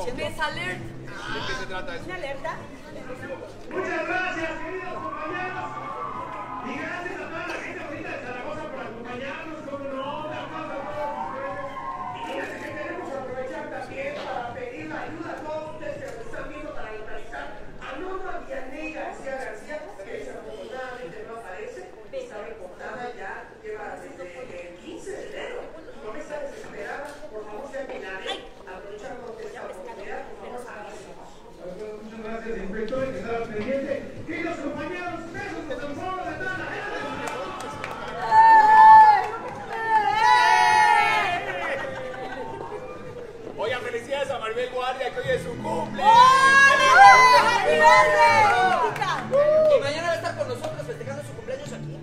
Diciendo. Mes alert. ¿De qué se trata eso? ¿Una alerta? Muchas gracias, queridos compañeros. Y gracias a toda la gente bonita de Zaragoza por acompañarnos, como no, de aplauso a todos ustedes. Y fíjense que queremos aprovechar también para pedir la ayuda a todos ustedes que nos están viendo para localizar a Norma Vianney García García, que desafortunadamente no aparece. Está reportada ya, lleva desde el 15 de enero. No me está desesperada, por favor, sea milagro. Aprovechamos esta oportunidad, por favor, avísenos. Muchas gracias, estaba pendiente. Queridos compañeros, besos de San Pablo de Tana. Oigan, felicidades a Maribel Guardia, que hoy es su cumple. Y mañana va a estar con nosotros festejando su cumpleaños aquí.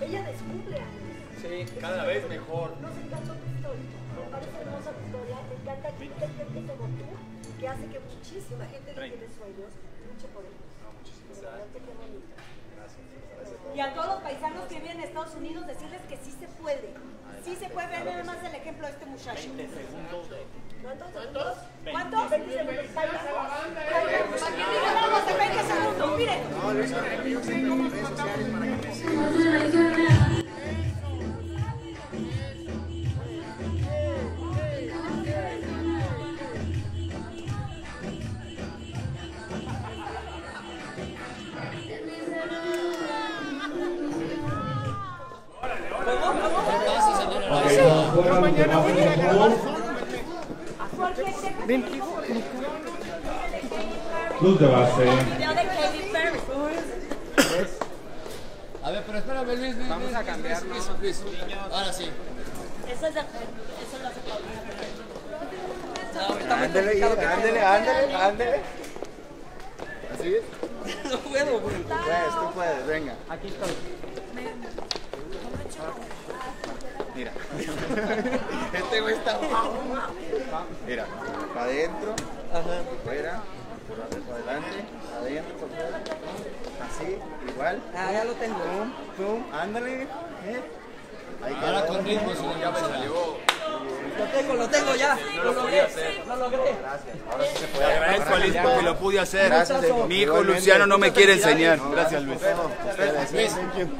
Ella descubre años. Sí, cada vez mejor. Nos encantó tu historia. Me parece hermosa tu historia. Me encanta que como tú que hace que muchísima gente que tiene sueños luche por ellos. muchísimas gracias. Qué bonito. Y a todos los paisanos que viven en Estados Unidos decirles que sí se puede. Sí se puede ver nada más el ejemplo de este muchacho. ¿Cuántos? ¿Cuántos? 20 segundos. Luz de base. Video de Katy Perry. A ver, pero espérame, Luis, Luis. Vamos a cambiar, Luis, Luis, Luis. Ahora sí. Eso es de, eso lo hace Paulina. Ándele, ándele, ándele, ándele. ¿Así es? No puedo, güey. Tú puedes, tú puedes, venga. Aquí estoy. Mira. Este güey está. Mira, para adentro, fuera, por adelante, adentro, por fuera. Así, igual. Ah, ya lo tengo. Pum, pum, ándale. ¿eh? Ahí Ahora con ritmo. Ya me salió. Lo tengo, lo tengo ya. Lo logré. Lo logré. Ahora sí se puede. Agradezco a Luis porque lo pude hacer. Gracias. Mi hijo. Luciano no me quiere enseñar. Gracias, Luis. Luis,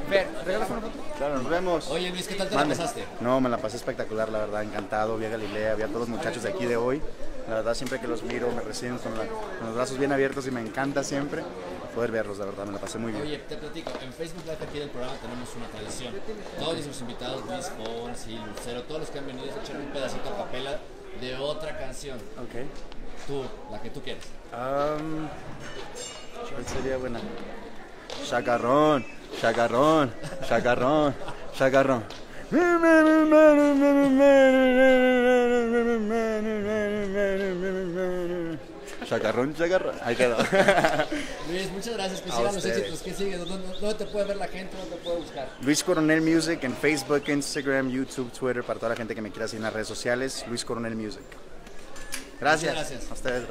Ver, ¿regalas una foto? Claro, nos vemos. Oye, Luis, ¿qué tal te la Mande. pasaste? No, me la pasé espectacular, la verdad, encantado. Vi a Galilea, vi a todos los muchachos de aquí de hoy. La verdad, siempre que los miro, me reciben con, la- con los brazos bien abiertos y me encanta siempre poder verlos, la verdad, me la pasé muy bien. Oye, te platico, en Facebook Live aquí del programa tenemos una tradición. Todos nuestros invitados, Luis Fons y Lucero, todos los que han venido, se echan un pedacito a capela de otra canción. Ok. Tú, la que tú quieres. Um, ¿Cuál sería buena? Chacarrón, chacarrón, chacarrón, chacarrón. Chacarrón, chacarrón. Ahí quedó. Luis, muchas gracias, que sigan los éxitos. ¿Qué sigue? ¿Dónde, dónde te puede ver la gente? ¿Dónde te puede buscar? Luis Coronel Music en Facebook, Instagram, YouTube, Twitter, para toda la gente que me quiera seguir en las redes sociales. Luis Coronel Music. Gracias. Muchas gracias. A ustedes.